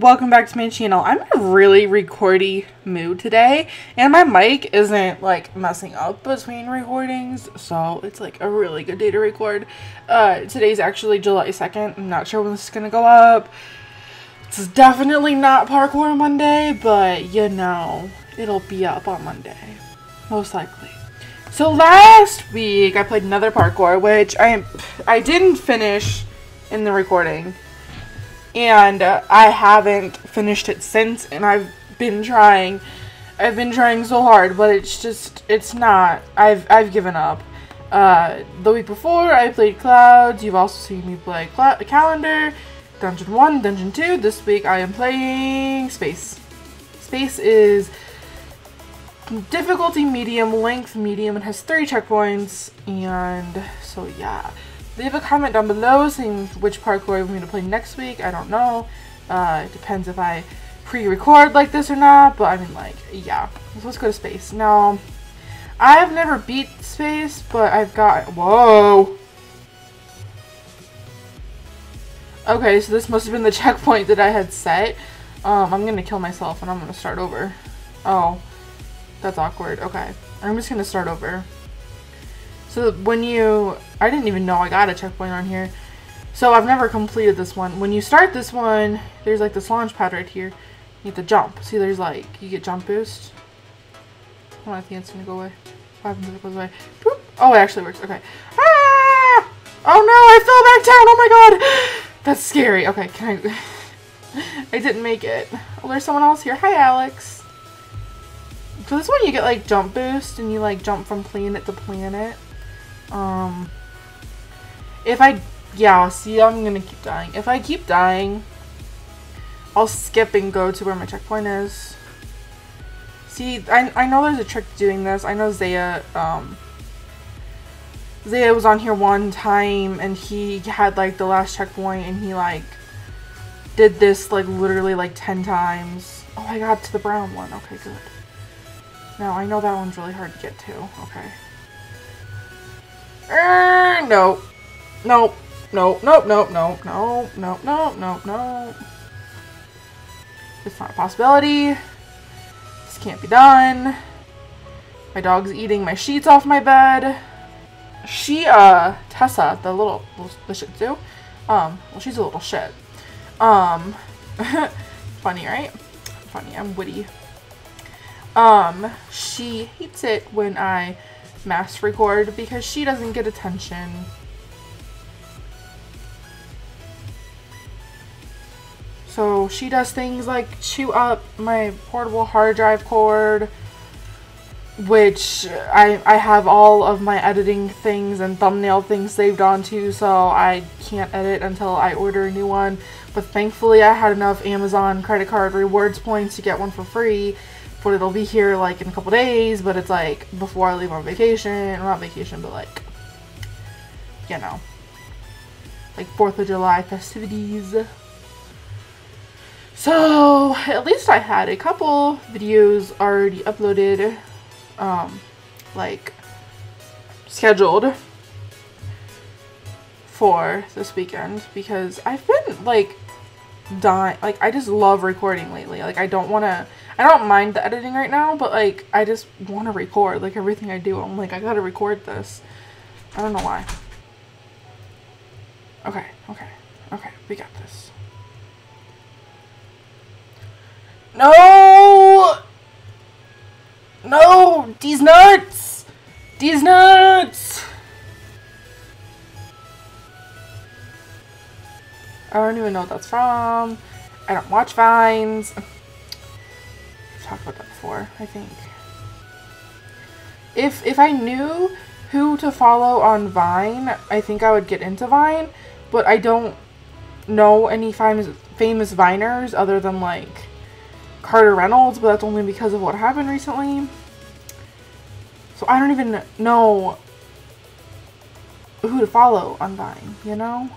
welcome back to my channel. I'm in a really recordy mood today, and my mic isn't like messing up between recordings, so it's like a really good day to record. Uh, today's actually July 2nd. I'm not sure when this is gonna go up. It's definitely not Parkour Monday, but you know, it'll be up on Monday. Most likely. So last week I played another parkour, which I I didn't finish in the recording and uh, I haven't finished it since and I've been trying. I've been trying so hard but it's just it's not I've I've given up. Uh, the week before I played Clouds. You've also seen me play Calendar Dungeon 1 Dungeon 2 this week I am playing Space. Space is difficulty medium length medium and has three checkpoints and so yeah Leave a comment down below saying which parkour you want me to play next week. I don't know. Uh, it depends if I pre-record like this or not, but I mean like, yeah. So let's go to space. Now, I've never beat space, but I've got, whoa. Okay, so this must have been the checkpoint that I had set. Um, I'm gonna kill myself and I'm gonna start over. Oh, that's awkward. Okay, I'm just gonna start over. So when you, I didn't even know I got a checkpoint on here. So I've never completed this one. When you start this one, there's like this launch pad right here. You get the jump. See, there's like, you get jump boost. Oh, I think it's gonna go away. What happens if it goes away? Boop. Oh, it actually works. Okay. Ah! Oh no, I fell back down. Oh my god. That's scary. Okay, can I... I didn't make it. Oh, there's someone else here. Hi, Alex. So this one you get like jump boost and you like jump from planet to planet. Um, if I, yeah, see, I'm gonna keep dying. If I keep dying, I'll skip and go to where my checkpoint is. See, I, I know there's a trick to doing this. I know Zaya, um, Zaya was on here one time and he had like the last checkpoint and he like did this like literally like 10 times. Oh, I got to the brown one. Okay, good. Now, I know that one's really hard to get to. Okay. Uh, no. Nope. Nope, nope, nope, nope, nope, nope, nope, nope, nope. It's not a possibility. This can't be done. My dog's eating my sheets off my bed. She, uh, Tessa, the little, the shih tzu, um, well, she's a little shit. Um, funny, right? Funny, I'm witty. Um, she hates it when I mass record because she doesn't get attention. So she does things like chew up my portable hard drive cord, which I, I have all of my editing things and thumbnail things saved onto, so I can't edit until I order a new one. But thankfully I had enough Amazon credit card rewards points to get one for free but it'll be here like in a couple days, but it's like before I leave on vacation, or not vacation, but like, you know, like 4th of July festivities. So, at least I had a couple videos already uploaded, um, like, scheduled for this weekend because I've been, like, dying, like, I just love recording lately. Like, I don't want to I don't mind the editing right now, but like I just want to record like everything I do. I'm like I gotta record this. I don't know why. Okay, okay, okay, we got this. No! No! These nuts! These nuts! I don't even know what that's from. I don't watch Vines I've talked about that before, I think. If if I knew who to follow on Vine, I think I would get into Vine, but I don't know any famous famous Viners other than like Carter Reynolds, but that's only because of what happened recently. So I don't even know who to follow on Vine, you know?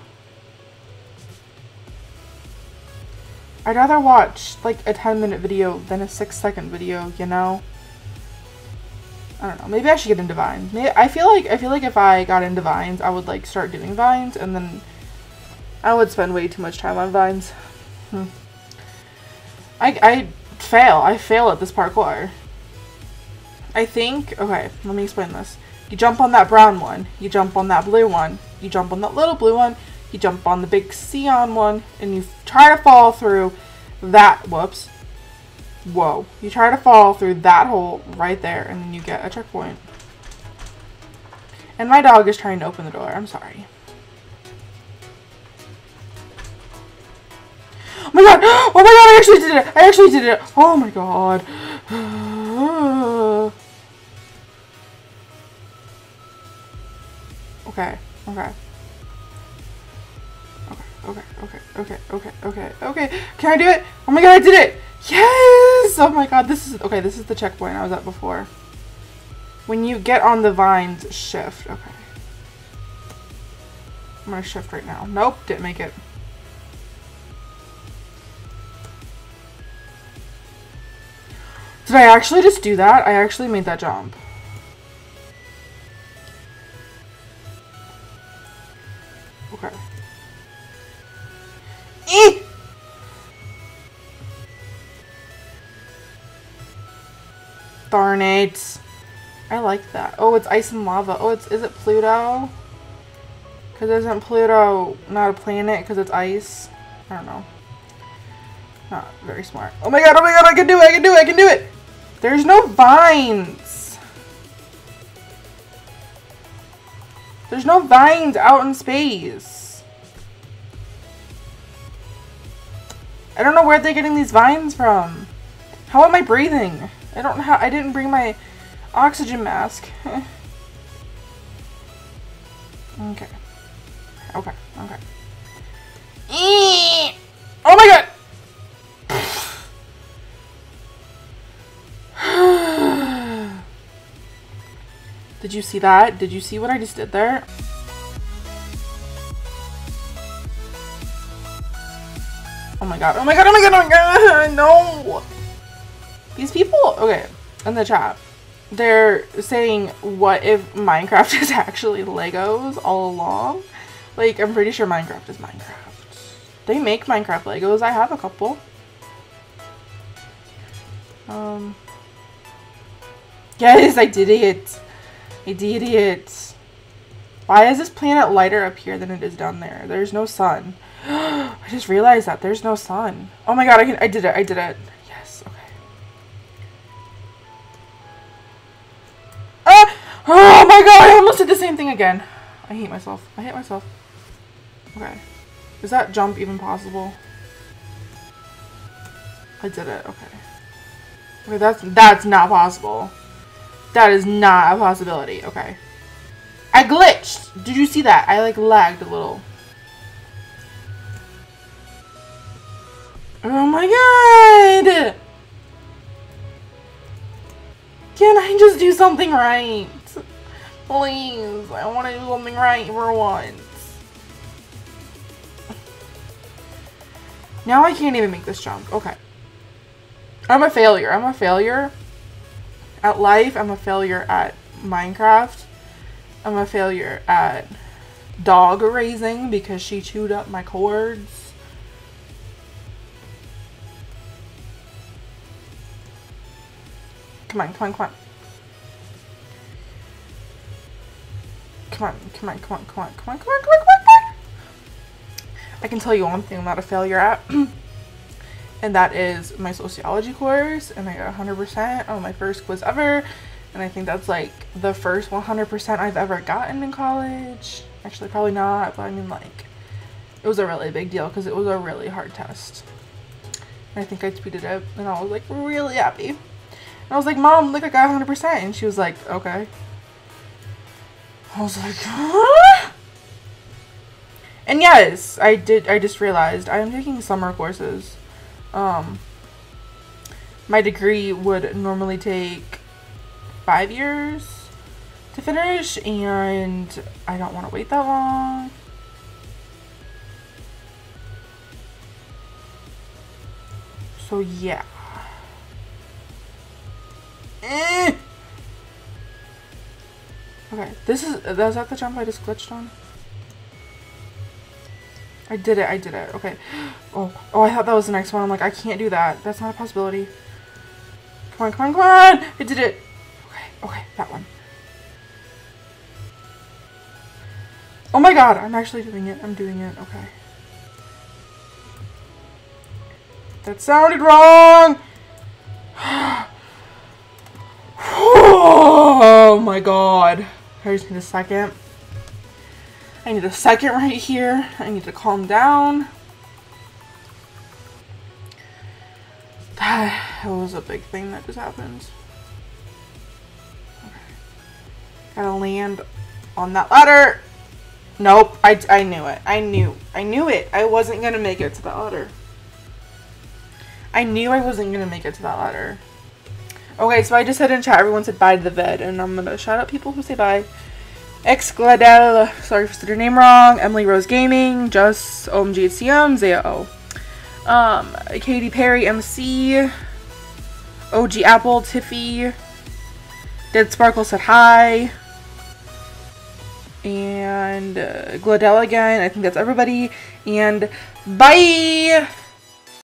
I'd rather watch like a 10 minute video than a 6 second video, you know? I don't know. Maybe I should get into Vines. I feel like I feel like if I got into Vines, I would like start doing Vines and then I would spend way too much time on Vines. Hmm. I, I fail. I fail at this parkour. I think, okay, let me explain this. You jump on that brown one, you jump on that blue one, you jump on that little blue one, you jump on the big C on one, and you try to fall through that, whoops, whoa. You try to fall through that hole right there, and then you get a checkpoint. And my dog is trying to open the door, I'm sorry. Oh my god! Oh my god, I actually did it! I actually did it! Oh my god. Okay, okay. Okay, okay, okay, okay, okay, okay. Can I do it? Oh my god, I did it! Yes! Oh my god, this is, okay, this is the checkpoint I was at before. When you get on the vines, shift. Okay. I'm gonna shift right now. Nope, didn't make it. Did I actually just do that? I actually made that jump. Darn it. I like that. Oh, it's ice and lava. Oh, it's is it Pluto? Because isn't Pluto not a planet because it's ice? I don't know. Not very smart. Oh my god, oh my god, I can do it, I can do it, I can do it! There's no vines! There's no vines out in space. I don't know where they're getting these vines from. How am I breathing? I don't know how- I didn't bring my oxygen mask. okay. Okay, okay. Oh my god! did you see that? Did you see what I just did there? Oh my god, oh my god, oh my god, oh my god, no! These people, okay, in the chat, they're saying, what if Minecraft is actually Legos all along? Like, I'm pretty sure Minecraft is Minecraft. They make Minecraft Legos, I have a couple. Um, yes, I did it. I did it. Why is this planet lighter up here than it is down there? There's no sun. I just realized that there's no sun. Oh my god, I can I did it. I did it. My god, I almost did the same thing again. I hate myself. I hate myself. Okay. Is that jump even possible? I did it. Okay. Okay, that's that's not possible. That is not a possibility. Okay. I glitched. Did you see that? I like lagged a little. Oh my god! Can I just do something right? Please, I want to do something right for once. Now I can't even make this jump. Okay. I'm a failure. I'm a failure at life. I'm a failure at Minecraft. I'm a failure at dog raising because she chewed up my cords. Come on, come on, come on. Come on, come on, come on, come on, come on, come on, come on, come on, come on. I can tell you one thing I'm not a failure at. and that is my sociology course. And I got 100% on my first quiz ever. And I think that's like the first 100% I've ever gotten in college. Actually, probably not, but I mean like, it was a really big deal because it was a really hard test. And I think I tweeted it and I was like really happy. And I was like, Mom, look, I got 100%. And she was like, okay. I was like, huh? And yes, I did, I just realized I am taking summer courses. Um, my degree would normally take five years to finish, and I don't want to wait that long. So yeah. Eh. Okay, this is, uh, is that the jump I just glitched on? I did it, I did it. Okay. Oh, oh, I thought that was the next one. I'm like, I can't do that. That's not a possibility. Come on, come on, come on! I did it. Okay, okay, that one. Oh my god, I'm actually doing it. I'm doing it. Okay. That sounded wrong! oh my god. I just need a second. I need a second right here. I need to calm down. That was a big thing that just happened. Okay. Gotta land on that ladder. Nope, I, I knew it. I knew. I knew it. I wasn't gonna make it to the ladder. I knew I wasn't gonna make it to that ladder. Okay, so I just said in chat, everyone said bye to the vid, and I'm gonna shout out people who say bye. X Gladel, sorry if I said your name wrong, Emily Rose Gaming, Just OMG CM, Zaya O. Um, Katy Perry MC, OG Apple, Tiffy, Dead Sparkle said hi, and uh, again, I think that's everybody, and bye!